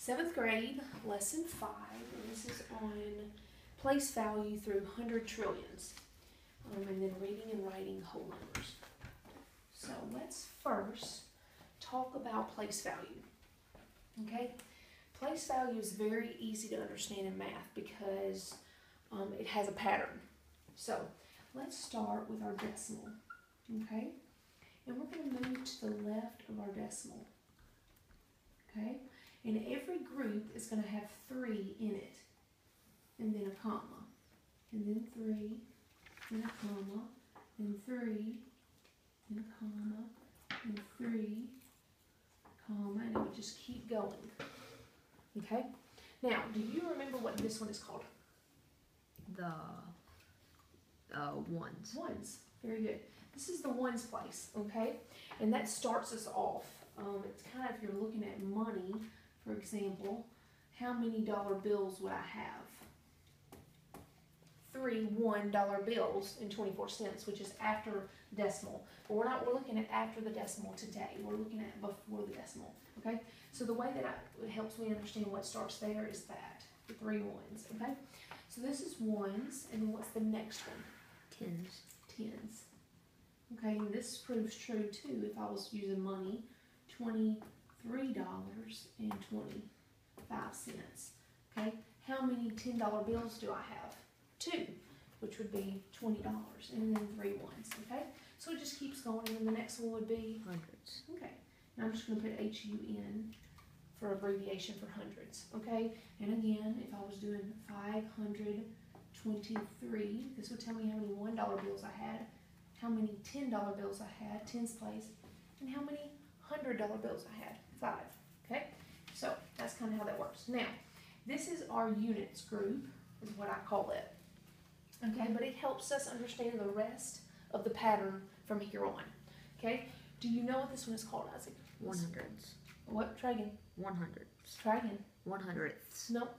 Seventh grade, lesson five, and this is on place value through hundred trillions. Um, and then reading and writing whole numbers. So let's first talk about place value. Okay? Place value is very easy to understand in math because um, it has a pattern. So let's start with our decimal. Okay? And we're going to move to the left of our decimal. Okay? And every group is going to have three in it. And then a comma. And then three. And a comma. And three. And a comma. And three. Comma. And it would just keep going. Okay? Now, do you remember what this one is called? The uh, ones. Ones. Very good. This is the ones place, okay? And that starts us off. Um, it's kind of, if you're looking at money, for example, how many dollar bills would I have? Three one dollar bills and 24 cents, which is after decimal. But we're not, we're looking at after the decimal today. We're looking at before the decimal, okay? So the way that I, it helps me understand what starts there is that, the three ones, okay? So this is ones, and then what's the next one? Tens. tens. Okay, and this proves true too if I was using money, twenty-three dollars and twenty-five. Okay, how many ten dollar bills do I have? Two, which would be twenty dollars, and then three ones. Okay, so it just keeps going, and then the next one would be Hundreds. okay. And I'm just going to put H U N for abbreviation for hundreds. Okay, and again, if I was doing five hundred 23. This would tell me how many $1 bills I had, how many $10 bills I had, tens place, and how many $100 bills I had, five. Okay, so that's kind of how that works. Now, this is our units group, is what I call it. Okay, but it helps us understand the rest of the pattern from here on. Okay, do you know what this one is called, Isaac? One hundreds. What? Try again. One hundreds. Try again. One hundredths. Nope.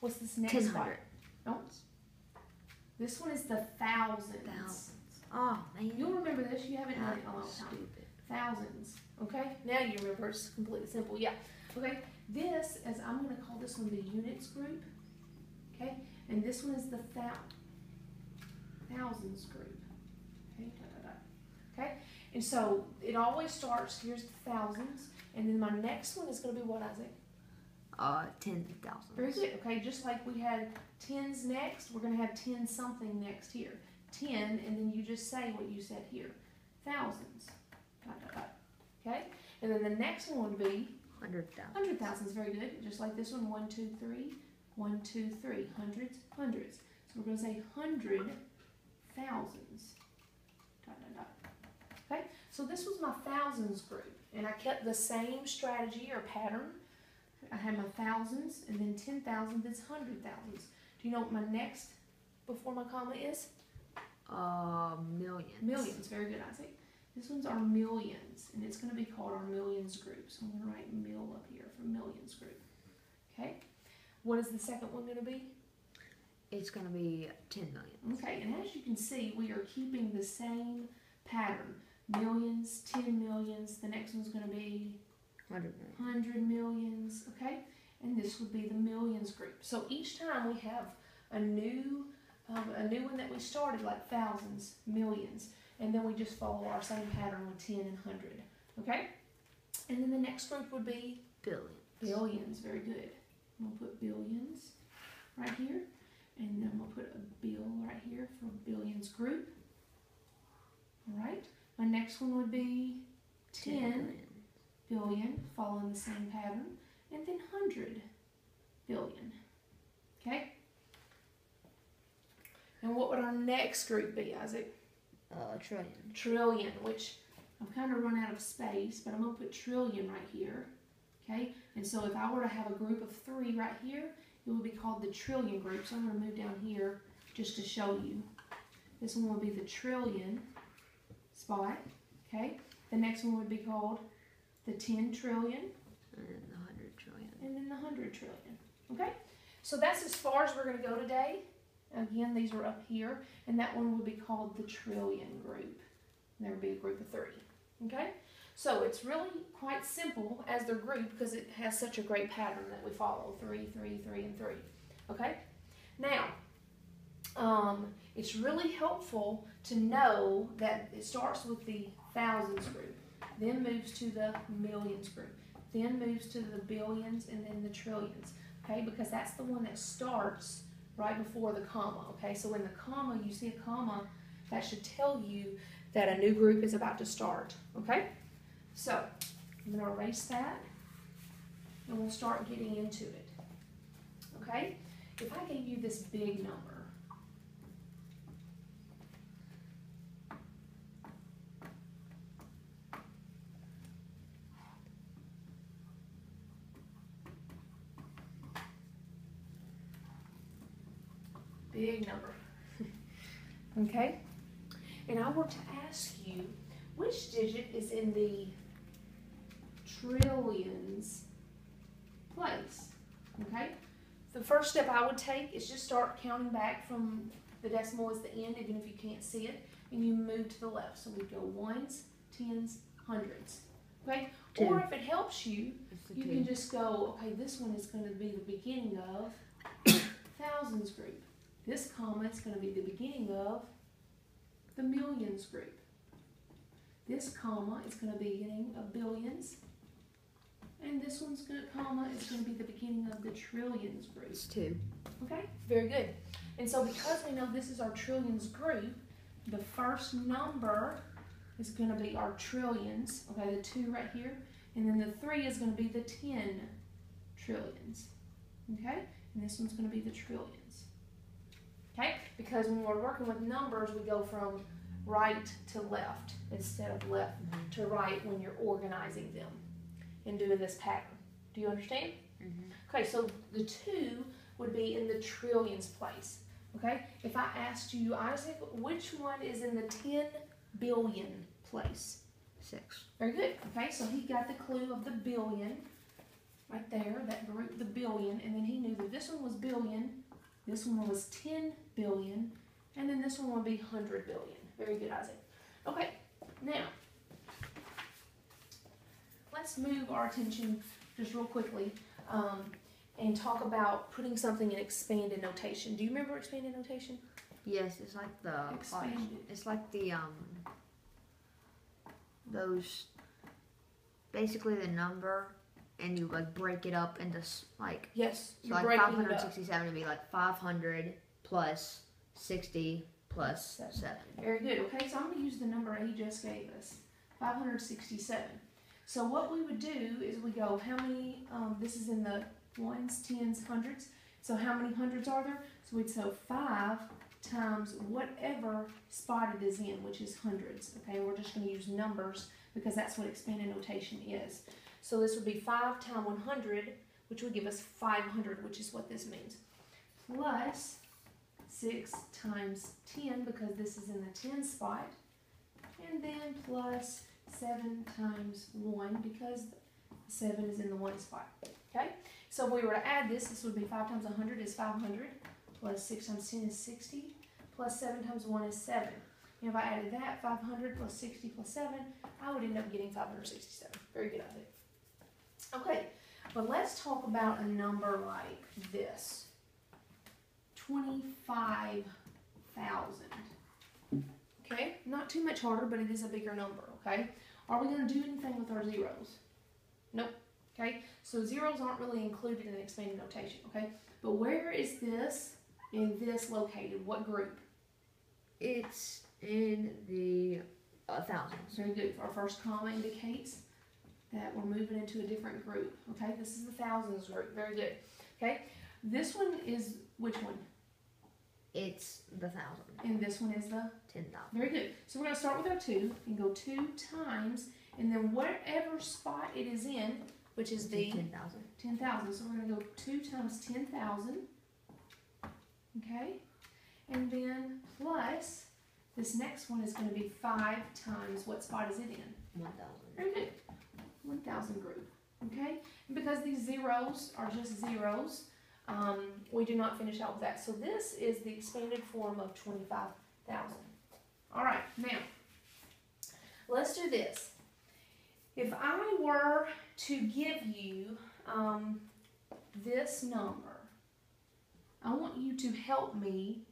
What's this next Ten spot? hundred. Nope. This one is the thousands. Thousands. Oh man. You'll remember this. You haven't done it in a long time. Stupid. Thousands. Okay. Now you remember. It's completely simple. Yeah. Okay. This is I'm going to call this one the units group. Okay. And this one is the thou thousands group. Okay. Da, da, da. Okay. And so it always starts. Here's the thousands, and then my next one is going to be what Isaac. Uh, ten thousand. Very good. Okay, just like we had tens next, we're gonna have ten something next here. Ten, and then you just say what you said here. Thousands. Dot, dot, dot. Okay? And then the next one would be Hundred thousand. hundred thousands. Very good. Just like this one. One, two, three. One, two, three. Hundreds, hundreds. So we're gonna say hundred thousands. Dot, dot, dot. Okay? So this was my thousands group. And I kept the same strategy or pattern. I had my thousands and then ten thousand, then hundred thousands. Do you know what my next before my comma is? Uh, millions. Millions. Very good, Isaac. This one's our millions, and it's going to be called our millions group. So I'm going to write mil up here for millions group. Okay. What is the second one going to be? It's gonna be ten million. Okay, and as you can see, we are keeping the same pattern. Millions, ten millions. The next one's going to be Hundred million. hundred millions, okay? And this would be the millions group. So each time we have a new, um, a new one that we started, like thousands, millions, and then we just follow our same pattern with ten and hundred, okay? And then the next group would be Billion. billions, very good. I'm gonna put billions right here, and then I'm gonna put a bill right here for billions group. All right, my next one would be ten billion. billion, following the same pattern, and then hundred billion. Okay? And what would our next group be, Isaac? Uh, trillion. Trillion, which I've kind of run out of space, but I'm going to put trillion right here. Okay? And so if I were to have a group of three right here, it would be called the trillion group. So I'm going to move down here just to show you. This one will be the trillion spot. Okay? The next one would be called the 10 trillion, And then the hundred trillion. and then the 100 trillion. Okay? So that's as far as we're going to go today. Again, these are up here, and that one would be called the trillion group. There would be a group of three. Okay? So it's really quite simple as their group because it has such a great pattern that we follow three, three, three, and three. Okay? Now, um, it's really helpful to know that it starts with the thousands group, then moves to the millions group, then moves to the billions, and then the trillions. Okay? Because that's the one that starts right before the comma. Okay? So in the comma, you see a comma, that should tell you that a new group is about to start. Okay? So, I'm to erase that and we'll start getting into it. Okay? If I gave you this big number, big number. okay? And I want to ask you which digit is in the trillions place. Okay? The first step I would take is just start counting back from the decimal is the end, even if you can't see it, and you move to the left. So we go ones, tens, hundreds. Okay? Two. Or if it helps you, you two. can just go, okay, this one is going to be the beginning of thousands group. This comma is going to be the beginning of the millions group. This comma is going to be the beginning of billions. And this one's going to, comma is going to be the beginning of the trillions group. It's two. Okay, very good. And so because we know this is our trillions group, the first number is going to be our trillions, okay, the two right here, and then the three is going to be the 10 trillions, okay, and this one's going to be the trillions, okay, because when we're working with numbers, we go from right to left instead of left to right when you're organizing them and doing this pattern. Do you understand? Mhm. Okay, so the two would be in the trillions place. Okay, if I asked you, Isaac, which one is in the 10 billion place? Six. Very good. Okay, so he got the clue of the billion right there, that group, the billion, and then he knew that this one was billion, this one was 10 billion, and then this one will be 100 billion. Very good, Isaac. Okay, now, let's move our attention just real quickly um, and talk about putting something in expanded notation. Do you remember expanded notation? Yes, it's like the Expanded. it's like the um those basically the number and you like break it up into like Yes, so like breaking five it up. would be like five hundred plus sixty plus Seven. seven. Very good. Okay, so I'm going to use the number he just gave us, 567. So what we would do is we go, how many, um, this is in the ones, tens, hundreds. So how many hundreds are there? So we'd say 5 times whatever spot it is in, which is hundreds. Okay, we're just going to use numbers because that's what expanded notation is. So this would be 5 times 100, which would give us 500, which is what this means. Plus 6 times 10 because this is in the 10 spot. And then plus 7 times 1 because 7 is in the 1 spot. Okay? So if we were to add this, this would be 5 times 100 is 500. Plus 6 times 10 is 60. Plus 7 times 1 is 7. And if I added that, 500 plus 60 plus 7, I would end up getting 567. Very good idea. Okay, but let's talk about a number like this. 25,000. Okay, not too much harder, but it is a bigger number, okay? Are we going to do anything with our zeros? Nope. Okay, so zeros aren't really included in expanded notation, okay? But where is this and this located? What group? It's in the uh, thousands. Very good. Our first comma indicates that we're moving into a different group, okay? This is the thousands group. Very good. Okay, this one is which one? It's the thousand. And this one is the Ten thousand. Very good. So we're going to start with our 2 and go 2 times, and then whatever spot it is in, which is the ten thousand. 10,000. So we're going to go 2 times 10,000. Okay? And then plus, this next one is going to be 5 times what spot is it in? One thousand. Very good. 1,000 group. Okay? And because these zeros are just zeros, um, we do not finish out with that. So this is the expanded form of 25,000. All right, now, let's do this. If I were to give you um, this number, I want you to help me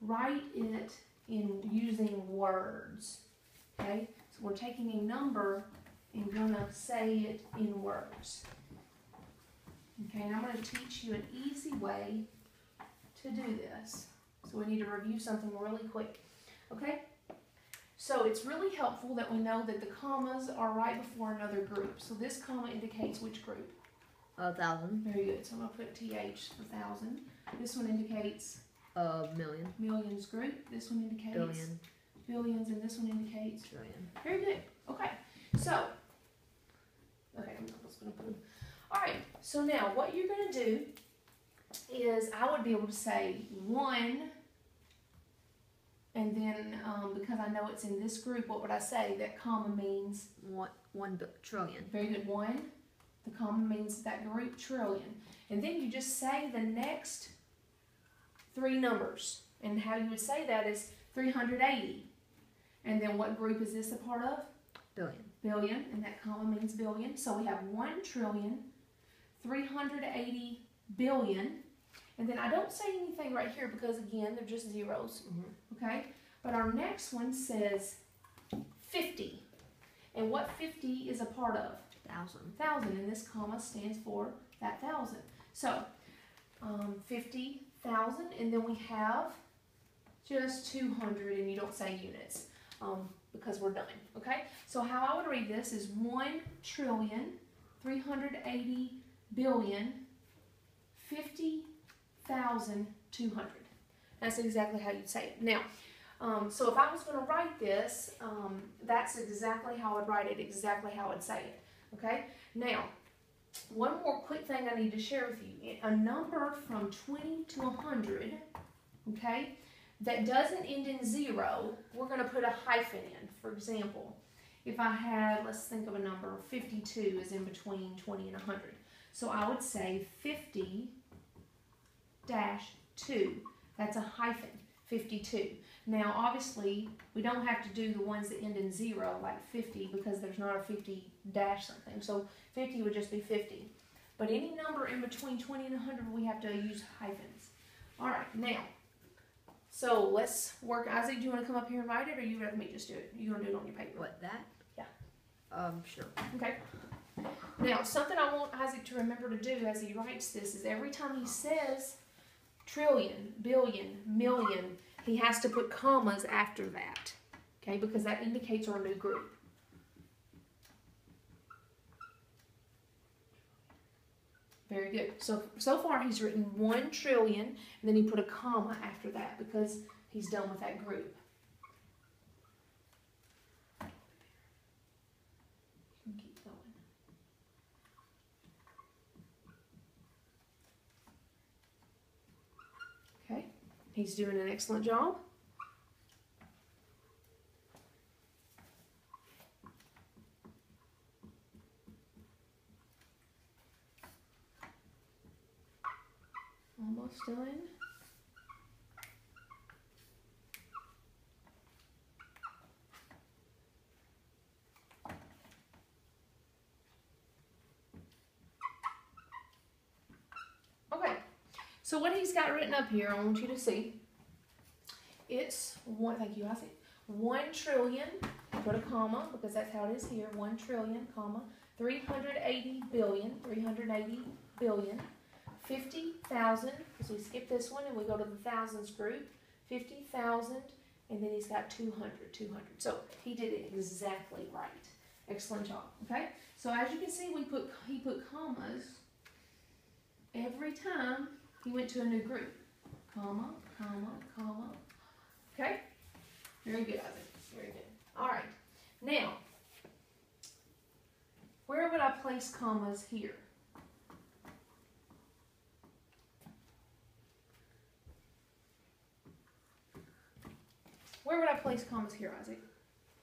write it in using words. Okay? So we're taking a number and gonna say it in words. Okay, and I'm gonna teach you an easy way to do this. So we need to review something really quick. Okay? So it's really helpful that we know that the commas are right before another group. So this comma indicates which group? A thousand. Very good. So I'm gonna put TH for thousand. This one indicates A million. millions group. This one indicates Billion. billions, and this one indicates Trillion. very good. Okay. So okay, I'm just put them. All right. So now what you're gonna do is I would be able to say one, and then um, because I know it's in this group, what would I say? That comma means One, one trillion. very good one. The comma means that group trillion. And then you just say the next three numbers. And how you would say that is 380. And then what group is this a part of? Billion. Billion. And that comma means billion. So we have 1 trillion, 380 billion. And then I don't say anything right here because, again, they're just zeros. Okay? But our next one says 50. And what 50 is a part of? Thousand. thousand, and this comma stands for that thousand. So, um, fifty thousand, and then we have just two hundred, and you don't say units, um, because we're done. Okay. So how I would read this is one trillion, three hundred eighty billion, fifty thousand, two hundred. That's exactly how you'd say it. Now. Um, so if I was going to write this, um, that's exactly how I'd write it, exactly how I'd say it. Okay, now, one more quick thing I need to share with you. A number from 20 to 100, okay, that doesn't end in zero, we're going to put a hyphen in. For example, if I had, let's think of a number, 52 is in between 20 and 100. So I would say 50 dash 2. That's a hyphen, 52. Now, obviously, we don't have to do the ones that end in zero, like 50, because there's not a 50 dash something. So 50 would just be 50. But any number in between 20 and 100, we have to use hyphens. All right, now, so let's work. Isaac, do you want to come up here and write it, or you rather me just do it? You want to do it on your paper? What, that? Yeah. Um, sure. Okay. Now, something I want Isaac to remember to do as he writes this is every time he says trillion, billion, million, he has to put commas after that. Okay, because that indicates our new group. Very good. So so far he's written one trillion, and then he put a comma after that because he's done with that group. You can keep going. Okay, he's doing an excellent job. Almost done. Okay, so what he's got written up here, I want you to see. It's one, thank you, I see. One trillion, put a comma, because that's how it is here, one trillion, comma, 380 billion, 380 billion, 50,000, because we skip this one and we go to the thousands group, 50,000, and then he's got 200, 200. So he did it exactly right. Excellent job, okay? So as you can see, we put he put commas every time he went to a new group. Comma, comma, comma. Okay? Very good, Isaac. Very good. All right. Now, where would I place commas here? Where would I place commas here, Isaac?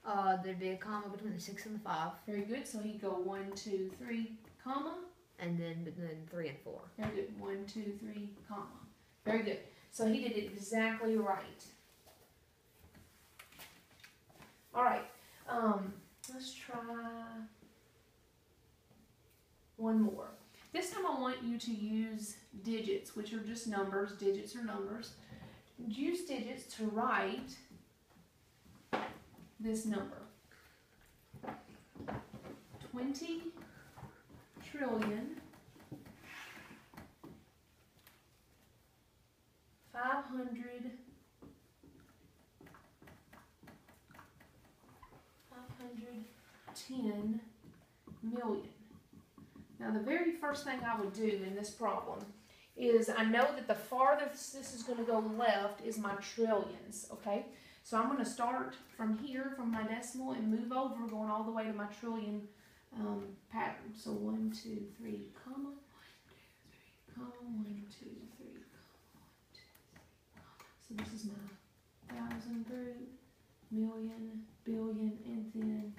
Uh, there'd be a comma between the six and the five, Very good. So he'd go one, two, three, comma. And then between three and four. Very good. One, two, three, comma. Very good. So he did it exactly right. All right. Um, let's try one more. This time I want you to use digits, which are just numbers. Digits are numbers. Use digits to write this number. 20 trillion 500 510 million. Now the very first thing I would do in this problem is I know that the farthest this is going to go left is my trillions, okay? So I'm going to start from here, from my decimal, and move over, going all the way to my trillion um, pattern. So one, two, three, comma, comma, one, two, three, comma, one, two, three, comma. So this is my thousand group, million, billion, and then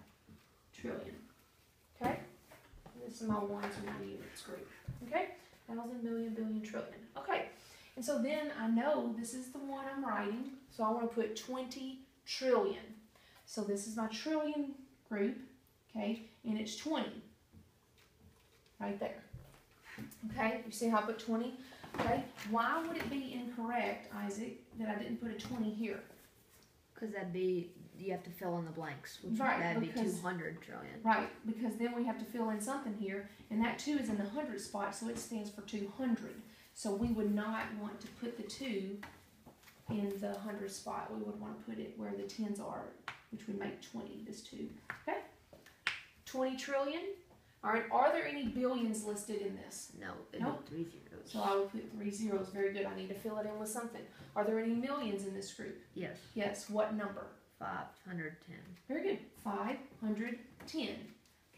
trillion. Okay? And this is my ones and my units group. Okay? Thousand, million, billion, trillion. Okay. And so then I know this is the one I'm writing. So I want to put 20 trillion. So this is my trillion group. Okay? And it's 20. Right there. Okay? You see how I put 20? Okay? Why would it be incorrect, Isaac, that I didn't put a 20 here? Because that'd be, you have to fill in the blanks, which Right, that'd be 200 trillion. Right, because then we have to fill in something here, and that two is in the hundred spot, so it stands for two hundred. So we would not want to put the two in the hundred spot. We would want to put it where the tens are, which would make twenty. This two, okay? Twenty trillion. All right. Are there any billions listed in this? No, it'd Nope. three zeros. So I would put three zeros. Very good. I need to fill it in with something. Are there any millions in this group? yes, Yes. What number? 510. Very good. 510.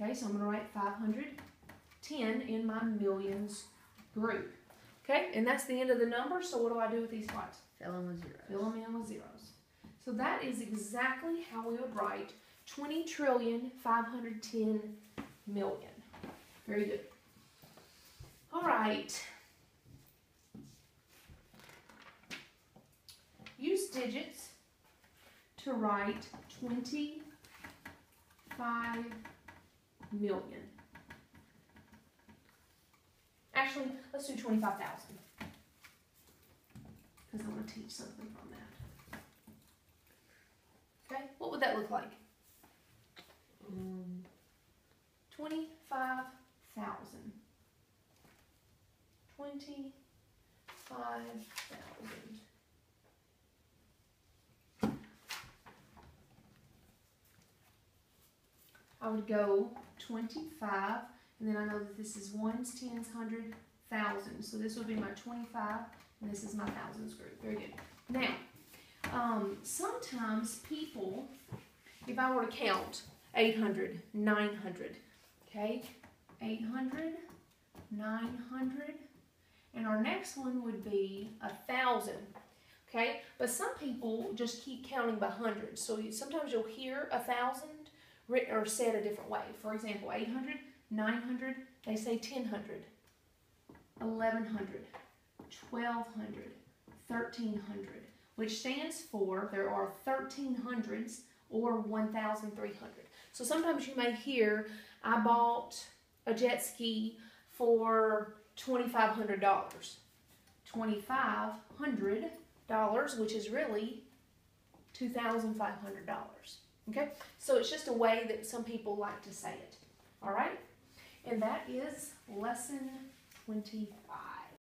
Okay, so I'm going to write 510 in my millions group. Okay, and that's the end of the number. So what do I do with these spots? Fill in with zeros. Fill them in with zeros. So that is exactly how we would write 20 trillion 510 million. Very good. All right. Use digits to write 25 million. Actually, let's do 25,000. Because I want to teach something from that. Okay, what would that look like? Um, 25,000. 25,000. I would go 25, and then I know that this is ones, tens, hundred, thousand. So this would be my 25, and this is my thousands group. Very good. Now, um, sometimes people, if I were to count 800, 900, okay, 800, 900, and our next one would be a thousand. Okay, but some people just keep counting by hundreds. So sometimes you'll hear a thousand written or said a different way. For example, 800, 900, they say 1000, 1100, 1200, 1300, which stands for there are 1300s or 1300. So sometimes you may hear, I bought a jet ski for $2,500. $2,500, which is really $2,500. Okay? So it's just a way that some people like to say it. All right? And that is lesson 25.